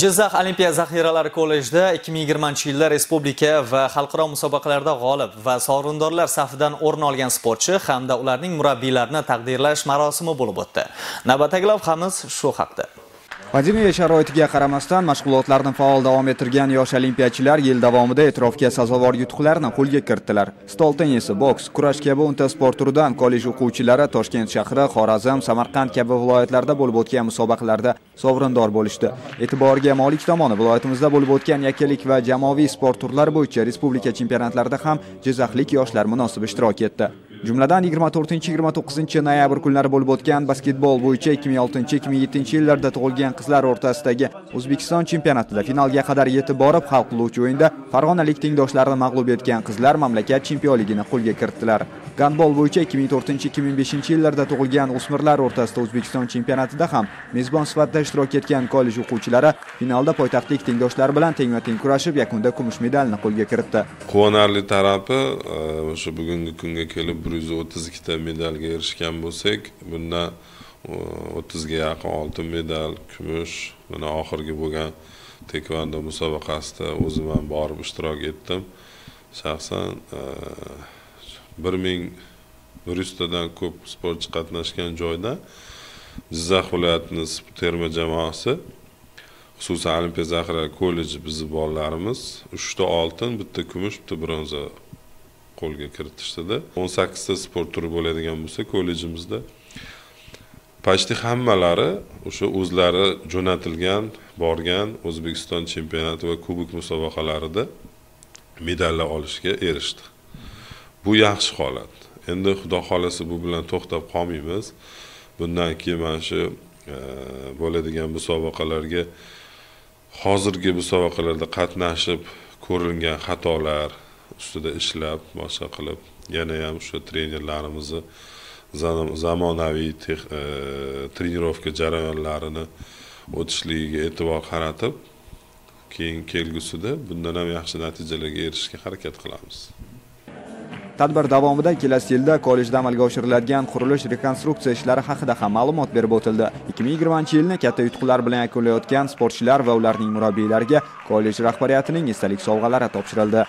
Jizzax Olimpiya zaxiralari kollejida 2020-yilda respublika va xalqaro musobaqalarda g'olib va sovrindorlar safidan o'rin olgan sportchi hamda ularning murabbiylarini taqdirlash marosimi bo'lib o'tdi. Navbatdagi lavhamiz shu haqda. Pandemiya sharoitiga qaramasdan mashg'ulotlarni faol davom ettirgan yosh olimpiyachilar yil davomida e'tirofga sazovor yutuqlarni qo'lga kiritdilar. Stol tennisi, boks, kurash kabi o'nta sport turidan kollej o'quvchilari Toshkent shahri, Xorazm, Samarqand kabi viloyatlarda bo'lib o'tgan musobaqalarda sovrindor bo'lishdi. E'tiborga molik tomoni viloyatimizda bo'lib o'tgan yakkalik va jamoaviy sport turlari bo'yicha respublika chempionatlarida ham jizzaxlik yoshlar munosib ishtirok etdi. Jumladan 24-29 noyabr kunlari bo'lib o'tgan basketbol bo'yicha 2006-2007 yillarda tug'ilgan qizlar o'rtasidagi O'zbekiston chempionatida finalga qadar yetib borib, hal qiluvchi o'yinda farg'onalik tengdoshlarini mag'lub etgan qizlar mamlakat chempionligini qo'lga kiritdilar. Gandbol bo'yicha 2004-2005 yillarda tug'ilgan o'smirlar o'rtasida O'zbekiston chempionatida ham mezbon sifatida ishtirok etgan kollej o'quvchilari finalda poytaxtlik tengdoshlari bilan tengma-teng kurashib, yakunda kumush medalni qo'lga kiritdi. Quvonarli tarafi e, o'sha bugungi kunga kelib 132 ta medalga erishgan bo'lsak, bundan 30 e, ga yaqin oltin medal, kumush, mana oxirgi bo'lgan tekvando musobaqasida o'zim ham borib ishtirok etdim. Shaxsan e, 1100 tadan ko'p sportchi qatnashgan joyda Jizzax viloyatini terma jamoasi xususan Olimpiya zaxira kolleji bizni bolalarimiz 3 ta oltin, bitta kumush, bitta bronza qo'lga kiritishdida. 18 ta sport turi bo'ladigan bo'lsa kollejimizda почти hammalari o'sha o'zlari jo'natilgan borgan o'zbekiston chempionati va kubok musobaqalarida medallar olishga erishdi. Bu yaxshi holat. Endi xudo xohlasa bu bilan to'xtab qolmaymiz. Bundan keyin mana shu e, bo'ladigan musobaqalarga hozirgi musobaqalarda qatnashib ko'rilgan xatolar ustida ishlab boshqa qilib yana ham o'sha trenerlarimizni zamonaviy e, trenirovka jarayonlarini o'tishligiga e'tibor qaratib keyin kelgusida bundan ham yaxshi natijalarga erishishga harakat qilamiz Tadbir davomida kelasi yilda kollejda amalga oshiriladigan qurilish rekonstruksiya ishlari haqida ham ma'lumot berib o'tildi. 2020-yilni katta yutuqlar bilan yakunlayotgan sportchilar va ularning murabbiylariga kollej rahbariyatining esdalik sovg'alari topshirildi.